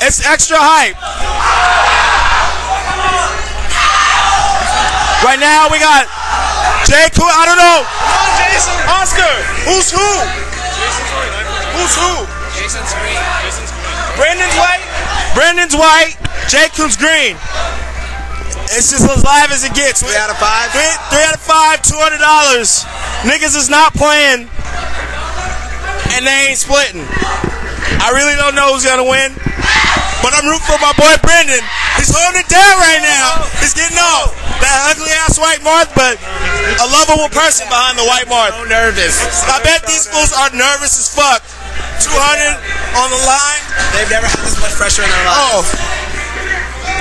It's extra hype. Right now we got Jkun. I don't know. Jason. Oscar. Who's who? Who's who? Jason's green. Jason's green. Brandon's white. Brandon's white. Jacob's green. It's just as live as it gets. Three out of five. Three, three out of five, two hundred dollars. Niggas is not playing, and they ain't splitting. I really don't know who's gonna win, but I'm rooting for my boy Brendan. He's holding it down right now. He's getting off that ugly ass white Marth, but a lovable person behind the white Marth. So nervous. I bet these fools are nervous as fuck. 200 on the line. They've never had this much pressure in their life. Oh.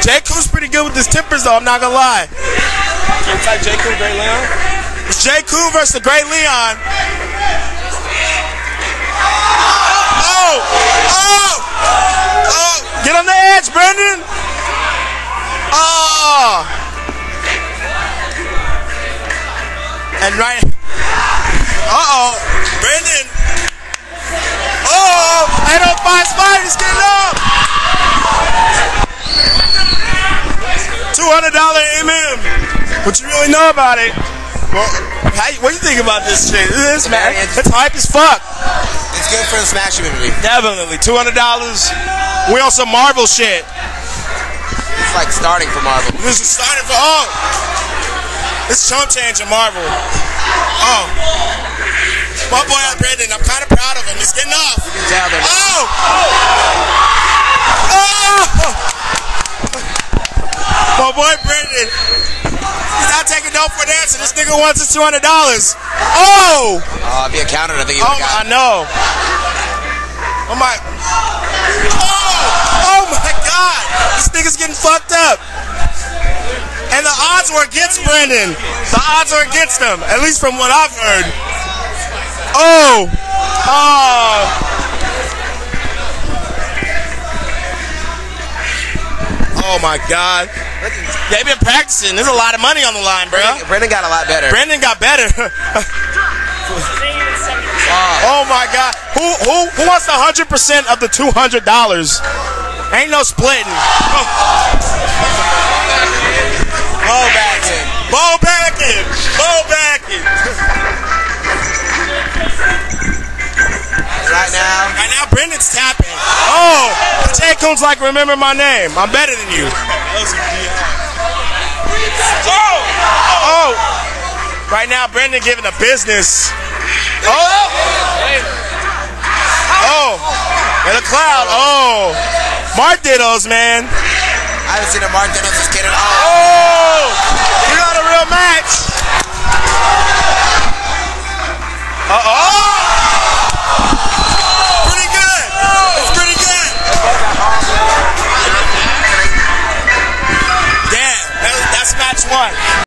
Jkun's pretty good with his tippers, though. I'm not gonna lie. It's like Jacob Great Leon. It's J. Cool versus the Great Leon. And right. Uh oh. Brendan. Oh! 805 spot. He's getting up. $200 MM. What you really know about it? Well, how, what do you think about this shit? This man, it's hype as fuck. It's good for the Smash community. Definitely, two hundred dollars. We on some Marvel shit. It's like starting for Marvel. This is starting for oh, this chump change in Marvel. Oh, my boy Brandon, I'm kind of proud of him. He's getting off. You can tell they're Oh, oh, my boy Brandon. He's not taking no for an answer. This nigga wants his two hundred dollars. Oh. Oh, if you counted, I think you Oh, would I have got know. Oh my. Odds were against Brendan. The odds are against him, at least from what I've heard. Oh, oh. Oh my God! They've been practicing. There's a lot of money on the line, bro. Brendan, Brendan got a lot better. Brendan got better. oh my God! Who who who wants the hundred percent of the two hundred dollars? Ain't no splitting. Oh. Bo back in. Bo back in. Bo back in. Right now, Right now, Brendan's tapping. Oh, Coon's like, remember my name. I'm better than you. Oh, oh. Right now, Brendan giving a business. Oh. Oh. In a cloud. Oh. Mark man. I haven't seen a Dennis this kid at all. Oh. You got a real match.